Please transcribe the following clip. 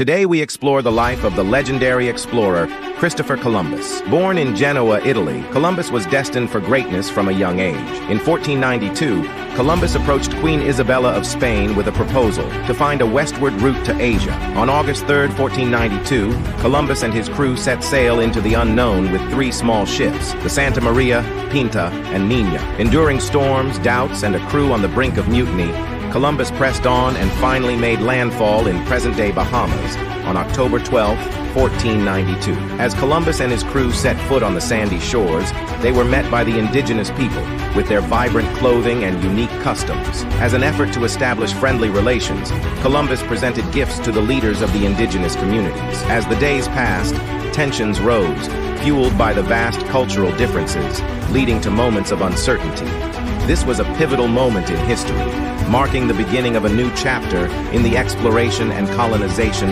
Today we explore the life of the legendary explorer, Christopher Columbus. Born in Genoa, Italy, Columbus was destined for greatness from a young age. In 1492, Columbus approached Queen Isabella of Spain with a proposal to find a westward route to Asia. On August 3, 1492, Columbus and his crew set sail into the unknown with three small ships, the Santa Maria, Pinta, and Nina. Enduring storms, doubts, and a crew on the brink of mutiny, Columbus pressed on and finally made landfall in present-day Bahamas on October 12, 1492. As Columbus and his crew set foot on the sandy shores, they were met by the indigenous people with their vibrant clothing and unique customs. As an effort to establish friendly relations, Columbus presented gifts to the leaders of the indigenous communities. As the days passed, tensions rose, fueled by the vast cultural differences, leading to moments of uncertainty. This was a pivotal moment in history, marking the beginning of a new chapter in the exploration and colonization